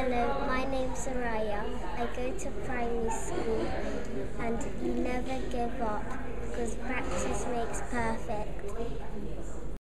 Hello, my name's Araya. I go to primary school and you never give up because practice makes perfect.